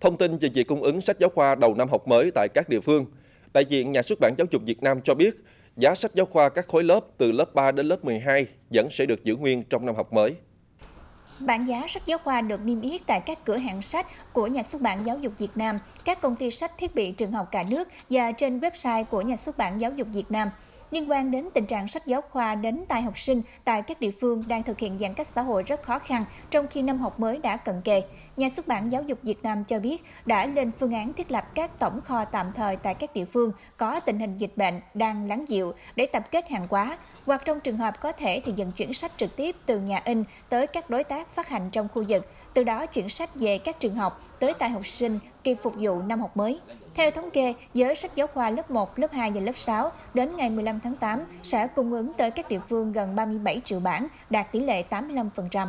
Thông tin về việc cung ứng sách giáo khoa đầu năm học mới tại các địa phương, đại diện Nhà xuất bản Giáo dục Việt Nam cho biết, giá sách giáo khoa các khối lớp từ lớp 3 đến lớp 12 vẫn sẽ được giữ nguyên trong năm học mới. Bản giá sách giáo khoa được niêm yết tại các cửa hàng sách của Nhà xuất bản Giáo dục Việt Nam, các công ty sách thiết bị trường học cả nước và trên website của Nhà xuất bản Giáo dục Việt Nam liên quan đến tình trạng sách giáo khoa đến tay học sinh tại các địa phương đang thực hiện giãn cách xã hội rất khó khăn trong khi năm học mới đã cận kề. Nhà xuất bản Giáo dục Việt Nam cho biết đã lên phương án thiết lập các tổng kho tạm thời tại các địa phương có tình hình dịch bệnh đang lắng dịu để tập kết hàng hóa, hoặc trong trường hợp có thể thì dần chuyển sách trực tiếp từ nhà in tới các đối tác phát hành trong khu vực, từ đó chuyển sách về các trường học tới tay học sinh kịp phục vụ năm học mới. Theo thống kê, giới sách giáo khoa lớp 1, lớp 2 và lớp 6, đến ngày 15 tháng 8 sẽ cung ứng tới các địa phương gần 37 triệu bản, đạt tỷ lệ 85%.